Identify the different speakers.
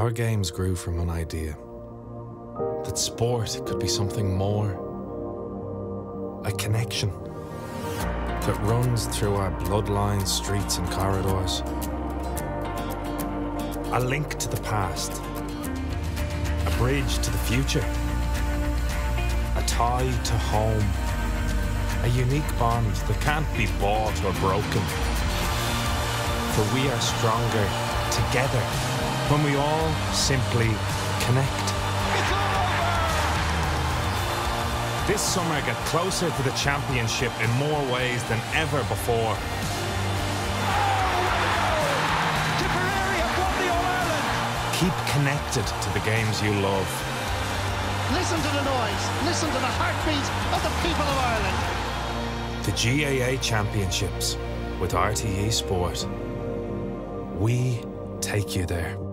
Speaker 1: Our games grew from an idea that sport could be something more, a connection that runs through our bloodlines, streets, and corridors, a link to the past, a bridge to the future, a tie to home, a unique bond that can't be bought or broken. For we are stronger together when we all simply connect. This summer, get closer to the championship in more ways than ever before.
Speaker 2: Tipperary have won the All-Ireland.
Speaker 1: Keep connected to the games you love.
Speaker 2: Listen to the noise. Listen to the heartbeat of the people of Ireland.
Speaker 1: The GAA Championships with RTE Sport. We take you there.